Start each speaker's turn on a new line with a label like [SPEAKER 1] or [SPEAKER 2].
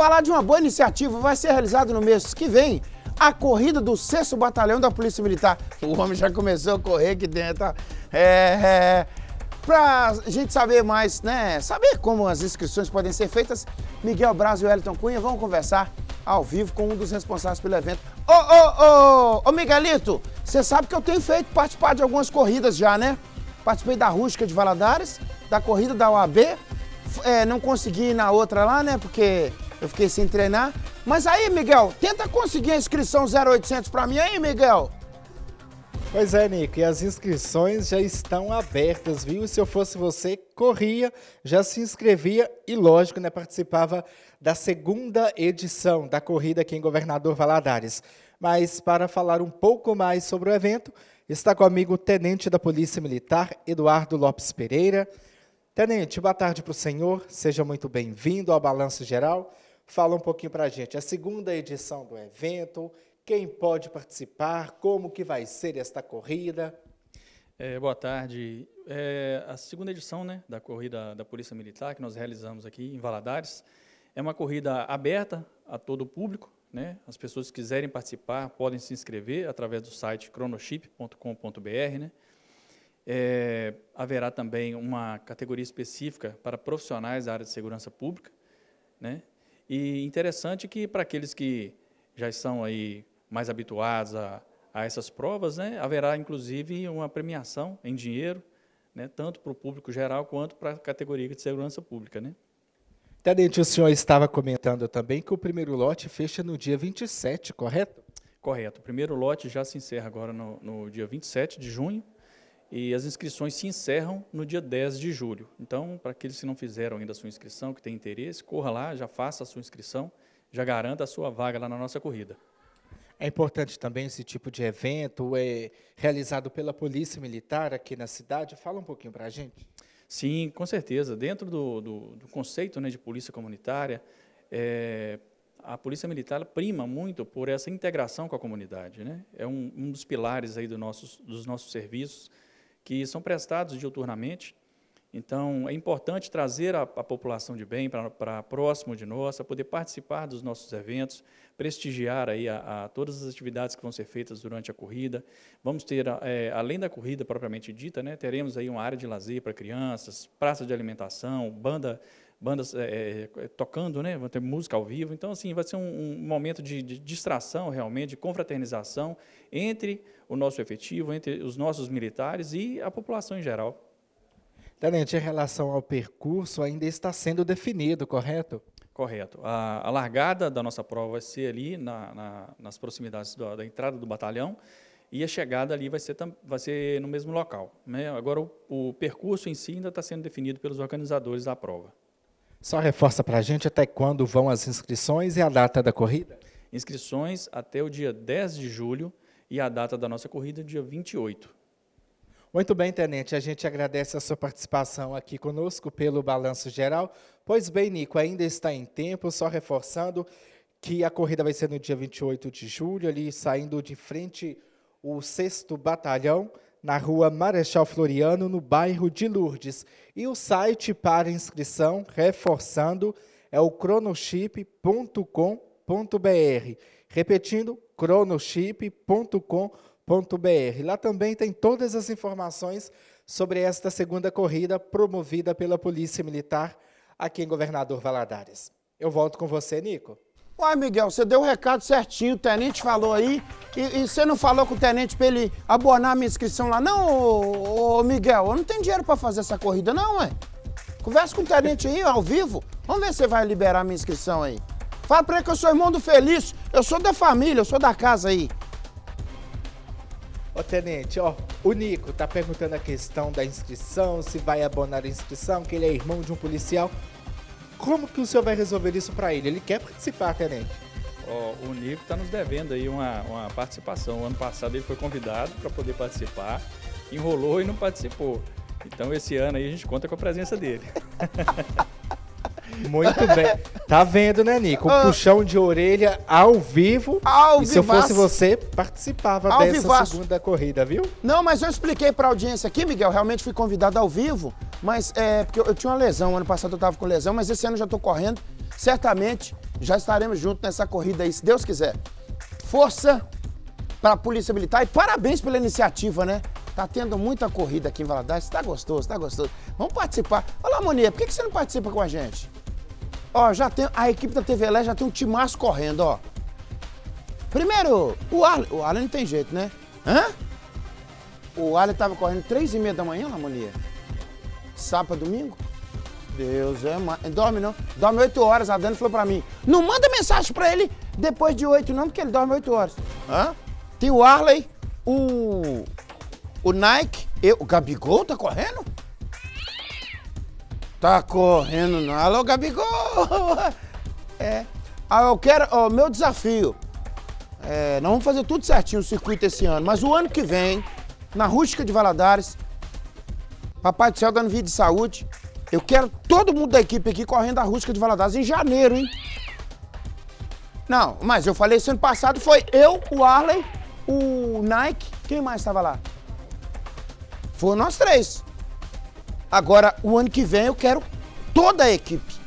[SPEAKER 1] falar de uma boa iniciativa, vai ser realizado no mês que vem a corrida do 6 Batalhão da Polícia Militar. O homem já começou a correr aqui dentro. É, é, Pra gente saber mais, né? Saber como as inscrições podem ser feitas, Miguel Braz e Wellington Cunha vão conversar ao vivo com um dos responsáveis pelo evento. Ô, ô, ô, ô, Miguelito, você sabe que eu tenho feito participar de algumas corridas já, né? Participei da Rústica de Valadares, da corrida da UAB, é, não consegui ir na outra lá, né? Porque eu fiquei sem treinar. Mas aí, Miguel, tenta conseguir a inscrição 0800 pra mim aí, Miguel.
[SPEAKER 2] Pois é, Nico, e as inscrições já estão abertas, viu? Se eu fosse você, corria, já se inscrevia e, lógico, né, participava da segunda edição da corrida aqui em Governador Valadares. Mas para falar um pouco mais sobre o evento, está comigo o Tenente da Polícia Militar, Eduardo Lopes Pereira. Tenente, boa tarde para o senhor, seja muito bem-vindo ao Balanço Geral. Fala um pouquinho para a gente, a segunda edição do evento, quem pode participar, como que vai ser esta corrida.
[SPEAKER 3] É, boa tarde. É, a segunda edição né, da corrida da Polícia Militar, que nós realizamos aqui em Valadares, é uma corrida aberta a todo o público. Né? As pessoas que quiserem participar podem se inscrever através do site chronoship.com.br. Né? É, haverá também uma categoria específica para profissionais da área de segurança pública. Né? E interessante que para aqueles que já estão aí mais habituados a, a essas provas, né, haverá inclusive uma premiação em dinheiro, né, tanto para o público geral quanto para a categoria de segurança pública. Né.
[SPEAKER 2] Tenente, o senhor estava comentando também que o primeiro lote fecha no dia 27, correto?
[SPEAKER 3] Correto. O primeiro lote já se encerra agora no, no dia 27 de junho e as inscrições se encerram no dia 10 de julho. Então, para aqueles que não fizeram ainda a sua inscrição, que têm interesse, corra lá, já faça a sua inscrição, já garanta a sua vaga lá na nossa corrida.
[SPEAKER 2] É importante também esse tipo de evento é realizado pela Polícia Militar aqui na cidade. Fala um pouquinho para a gente.
[SPEAKER 3] Sim, com certeza. Dentro do, do, do conceito né, de polícia comunitária, é, a Polícia Militar prima muito por essa integração com a comunidade. Né? É um, um dos pilares aí do nossos, dos nossos serviços que são prestados diuturnamente então, é importante trazer a, a população de bem para próximo de nós, para poder participar dos nossos eventos, prestigiar aí a, a, todas as atividades que vão ser feitas durante a corrida. Vamos ter, é, além da corrida propriamente dita, né, teremos aí uma área de lazer para crianças, praça de alimentação, banda, bandas é, é, tocando, né, vai ter música ao vivo. Então, assim, vai ser um, um momento de, de distração, realmente, de confraternização entre o nosso efetivo, entre os nossos militares e a população em geral.
[SPEAKER 2] Tenente, em relação ao percurso, ainda está sendo definido, correto?
[SPEAKER 3] Correto. A, a largada da nossa prova vai ser ali na, na, nas proximidades da, da, entrada do batalhão e a chegada ali vai ser, vai ser no mesmo local. Né? Agora, o, o percurso em si ainda está sendo definido pelos organizadores da prova.
[SPEAKER 2] Só reforça para a gente até quando vão as inscrições e a data da corrida?
[SPEAKER 3] Inscrições até o dia 10 de julho e a data da nossa corrida, dia 28.
[SPEAKER 2] Muito bem, Tenente, a gente agradece a sua participação aqui conosco pelo Balanço Geral. Pois bem, Nico, ainda está em tempo, só reforçando que a corrida vai ser no dia 28 de julho, ali saindo de frente o 6 Batalhão, na rua Marechal Floriano, no bairro de Lourdes. E o site para inscrição, reforçando, é o cronoship.com.br. Repetindo, cronoship.com.br Lá também tem todas as informações sobre esta segunda corrida promovida pela Polícia Militar aqui em Governador Valadares. Eu volto com você, Nico.
[SPEAKER 1] Uai, Miguel, você deu o recado certinho, o tenente falou aí, e, e você não falou com o tenente para ele abonar a minha inscrição lá, não, ô, ô Miguel? Eu não tenho dinheiro para fazer essa corrida, não, ué. Conversa com o tenente aí, ao vivo. Vamos ver se vai liberar a minha inscrição aí. Fala pra ele que eu sou irmão do Felício, eu sou da família, eu sou da casa aí.
[SPEAKER 2] Ô, Tenente, ó, o Nico tá perguntando a questão da inscrição, se vai abonar a inscrição, que ele é irmão de um policial. Como que o senhor vai resolver isso para ele? Ele quer participar, Tenente.
[SPEAKER 3] Ó, o Nico tá nos devendo aí uma, uma participação. O ano passado ele foi convidado para poder participar, enrolou e não participou. Então esse ano aí a gente conta com a presença dele.
[SPEAKER 2] Muito bem. Tá vendo, né, Nico? Um ah. puxão de orelha ao vivo. Ao e se eu fosse você, participava ao dessa vivaço. segunda corrida, viu?
[SPEAKER 1] Não, mas eu expliquei pra audiência aqui, Miguel. Realmente fui convidado ao vivo. Mas é porque eu, eu tinha uma lesão. Ano passado eu tava com lesão, mas esse ano eu já tô correndo. Certamente já estaremos juntos nessa corrida aí, se Deus quiser. Força para a Polícia Militar e parabéns pela iniciativa, né? Tá tendo muita corrida aqui em Valadares, tá gostoso, tá gostoso. Vamos participar. Olá, Monia, por que você não participa com a gente? Ó, já tem, a equipe da TV Lé já tem um timaço correndo, ó. Primeiro, o Arlen, o Arlen não tem jeito, né? Hã? O Arlen tava correndo três e meia da manhã, Lamonia. Sábado, domingo? Deus é mais. Dorme não. Dorme oito horas. A Dani falou pra mim: não manda mensagem pra ele depois de oito, não, porque ele dorme oito horas. Hã? Tem o Arley, o. O Nike, eu, o Gabigol tá correndo? Tá correndo, não. Alô, Gabigol! É. Ah, eu quero. Ó, meu desafio. É, nós vamos fazer tudo certinho o circuito esse ano, mas o ano que vem, na Rústica de Valadares, Papai do Céu dando vídeo de saúde, eu quero todo mundo da equipe aqui correndo a Rústica de Valadares em janeiro, hein? Não, mas eu falei esse ano passado foi eu, o Arley, o Nike, quem mais estava lá? Foram nós três. Agora, o ano que vem eu quero toda a equipe.